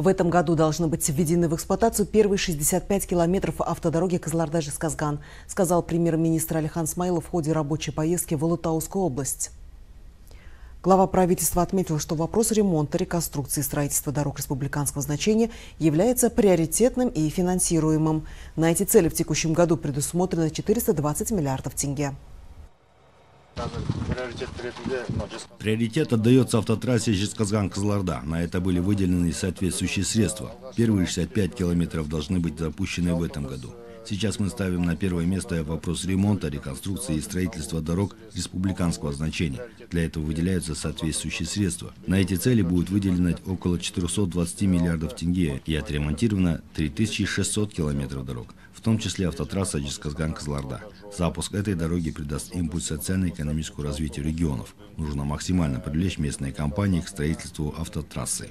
В этом году должны быть введены в эксплуатацию первые 65 километров автодороги Кызылорда-Жесказган, сказал премьер-министр Алихан Смаилов в ходе рабочей поездки в Улутаускую область. Глава правительства отметил, что вопрос ремонта, реконструкции и строительства дорог республиканского значения является приоритетным и финансируемым. На эти цели в текущем году предусмотрено 420 миллиардов тенге. Приоритет отдается автотрассе Жесказган-Кызларда. На это были выделены соответствующие средства. Первые 65 километров должны быть запущены в этом году. Сейчас мы ставим на первое место вопрос ремонта, реконструкции и строительства дорог республиканского значения. Для этого выделяются соответствующие средства. На эти цели будет выделено около 420 миллиардов тенге и отремонтировано 3600 километров дорог, в том числе автотрасса Джисказган-Кызларда. Запуск этой дороги придаст импульс социально-экономическому развитию регионов. Нужно максимально привлечь местные компании к строительству автотрассы.